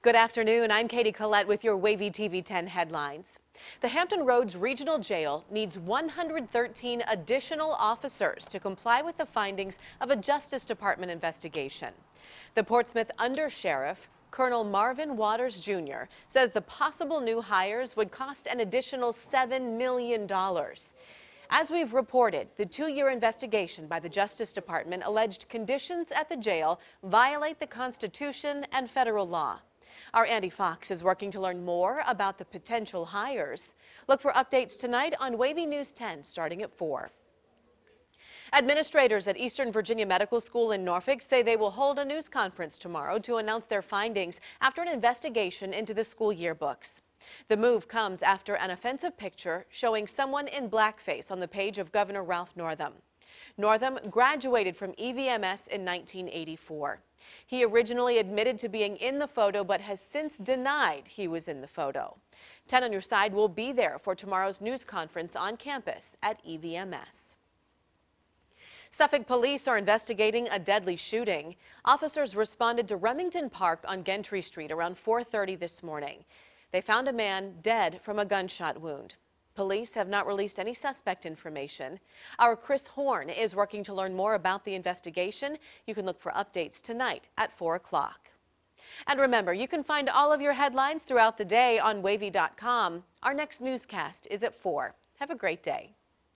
Good afternoon. I'm Katie Collett with your Wavy TV 10 headlines. The Hampton Roads Regional Jail needs 113 additional officers to comply with the findings of a Justice Department investigation. The Portsmouth Undersheriff, Colonel Marvin Waters Jr., says the possible new hires would cost an additional $7 million. As we've reported, the two-year investigation by the Justice Department alleged conditions at the jail violate the Constitution and federal law. Our Andy Fox is working to learn more about the potential hires. Look for updates tonight on Wavy News 10 starting at 4. Administrators at Eastern Virginia Medical School in Norfolk say they will hold a news conference tomorrow to announce their findings after an investigation into the school yearbooks. The move comes after an offensive picture showing someone in blackface on the page of Governor Ralph Northam. Northam graduated from EVMS in 1984. He originally admitted to being in the photo but has since denied he was in the photo. 10 on your side will be there for tomorrow's news conference on campus at EVMS. Suffolk police are investigating a deadly shooting. Officers responded to Remington Park on Gentry Street around 4.30 this morning. They found a man dead from a gunshot wound. Police have not released any suspect information. Our Chris Horn is working to learn more about the investigation. You can look for updates tonight at 4 o'clock. And remember, you can find all of your headlines throughout the day on wavy.com. Our next newscast is at 4. Have a great day.